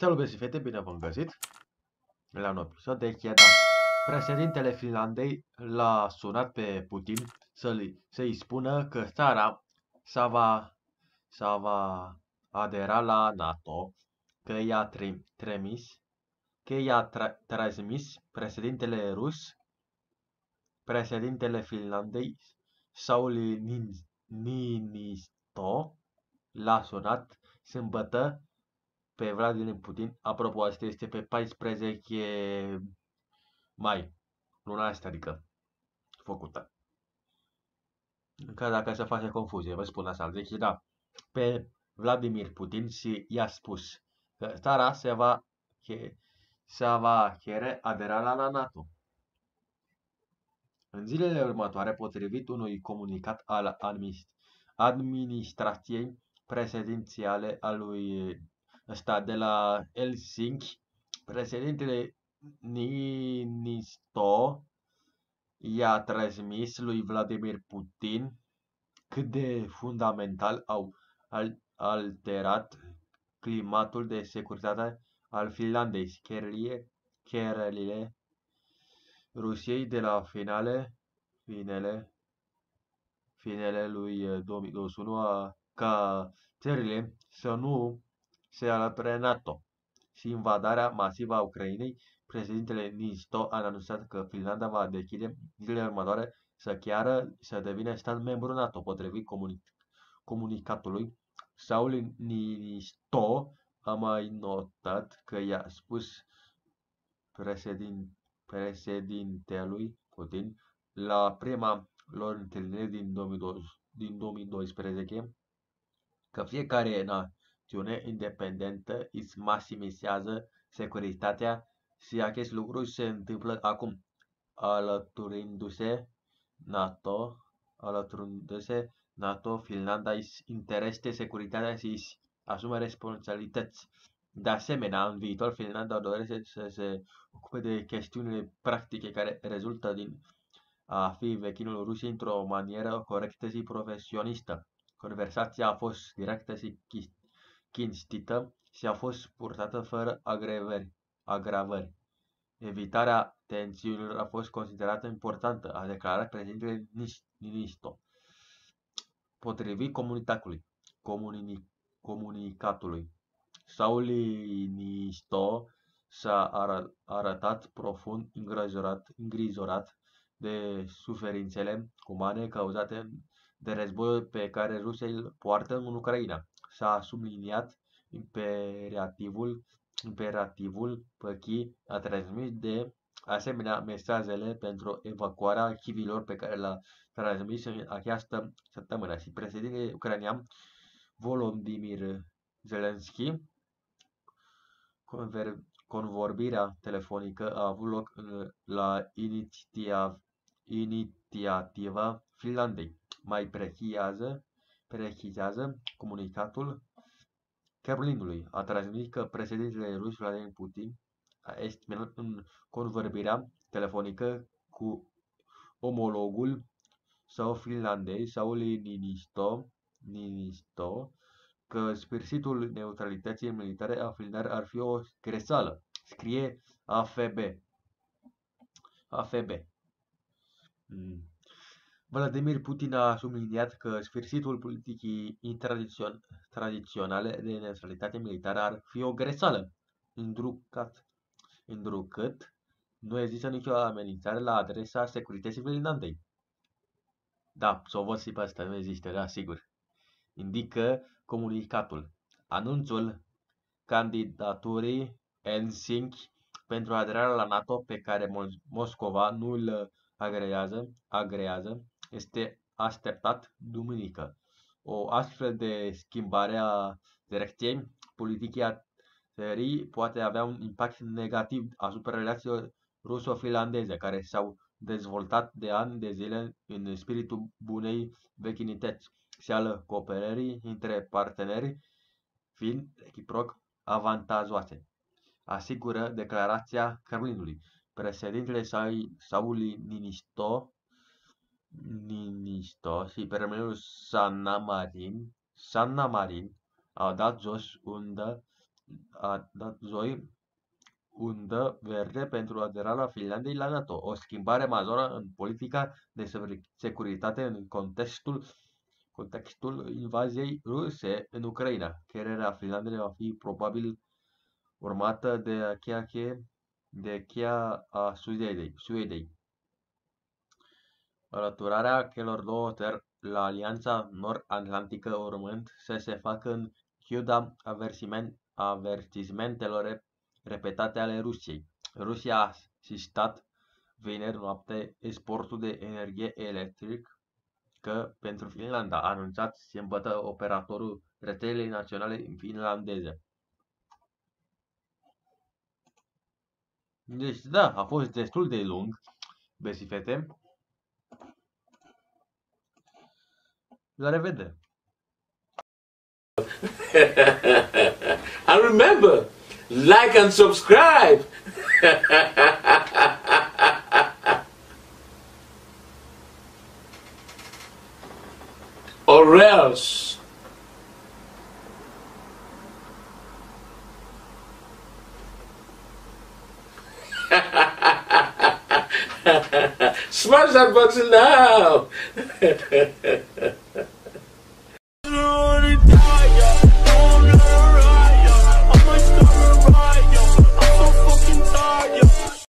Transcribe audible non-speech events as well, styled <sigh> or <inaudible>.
Salut, băieți și fete, bine v-am găsit la un episod de Chieda. Președintele Finlandei l-a sunat pe Putin să-i, să-i spună că țara s-a va, s-a va adera la NATO, că i-a tri, trimis, că i-a tra, transmis președintele rus, președintele Finlandei, Sauli Niinisto, l-a sunat sâmbătă pe Vladimir Putin. Apropo, asta este pe 14 mai, luna asta, adică făcută. Încă dacă se face confuzie, vă spun asta. Deci, da, pe Vladimir Putin și i-a spus că țara se va, se va chere aderarea la NATO. În zilele următoare, potrivit unui comunicat al administrației prezidențiale a lui ăsta de la Helsinki, președintele Ninisto i-a transmis lui Vladimir Putin cât de fundamental au alterat climatul de securitate al Finlandei, cherelile Rusiei de la finale, finele, finele lui 2021 ca țările să nu se alăture NATO și invadarea masivă a Ucrainei, președintele Nisto a anunțat că Finlanda va decide zilele următoare să chiară să devină stat membru NATO, potrivit comunic- comunicatului. Saul Nisto a mai notat că i-a spus președin, președintelui Putin la prima lor întâlnire din, 2020, din 2012 că fiecare națiune independentă îți maximizează securitatea și acest lucru se întâmplă acum, alăturindu-se NATO, alăturându-se NATO, Finlanda își intereste securitatea și își asume responsabilități. De asemenea, în viitor, Finlanda dorește să se ocupe de chestiunile practice care rezultă din a fi vechinul Rusiei într-o manieră corectă și profesionistă. Conversația a fost directă și cinstită și a fost purtată fără agrevări, agravări. Evitarea tensiunilor a fost considerată importantă, a declarat președintele Ninisto. Potrivit comunicatului, comuni, comunicatului, Sauli Nisto s-a arătat profund îngrijorat, îngrijorat de suferințele umane cauzate de războiul pe care Rusia îl poartă în Ucraina. S-a subliniat imperativul, imperativul păchii a transmis de asemenea mesajele pentru evacuarea chivilor pe care l-a transmis în această săptămână. Și președintele ucrainean Volodymyr Zelensky conver, convorbirea telefonică a avut loc la inițiativa, inițiativa Finlandei. Mai precizează, precizează comunicatul Kremlinului. A transmis că președintele rus Vladimir Putin a estimat în convorbirea telefonică cu omologul sau finlandei Sauli Ninisto, Ninisto că sfârșitul neutralității militare a Finlandei ar fi o greșeală. Scrie AFB. AFB. Mm. Vladimir Putin a subliniat că sfârșitul politicii tradiționale de neutralitate militară ar fi o greșeală, întrucât nu există nicio amenințare la adresa securității Finlandei. Da, să o văd și pe asta, nu există, da, sigur. Indică comunicatul. Anunțul candidaturii Helsinki pentru aderarea la NATO pe care Moscova nu îl agrează, agrează este așteptat duminică. O astfel de schimbare a direcției politice a țării poate avea un impact negativ asupra relațiilor ruso-finlandeze, care s-au dezvoltat de ani de zile în spiritul bunei vechinități și al cooperării între parteneri fiind reciproc avantajoase, asigură declarația Kremlinului. Președintele Sauli Ninisto Ninisto și premierul Sanna Marin, Sanna Marin au dat jos undă a dat Zoi undă verde pentru aderarea Finlandei la NATO, o schimbare majoră în politica de securitate în contextul, contextul invaziei ruse în Ucraina. Cererea Finlandei va fi probabil urmată de cheia, de cheia a Suediei. Suediei. Alăturarea celor două țări la Alianța Nord-Atlantică urmând să se facă în ciuda avertismentelor repetate ale Rusiei. Rusia a asistat vineri noapte exportul de energie electrică pentru Finlanda, a anunțat sâmbătă operatorul rețelei naționale finlandeze. Deci, da, a fost destul de lung, băieți La revedere! <laughs> and remember, like and subscribe. <laughs> or else. Smash that button now! <laughs>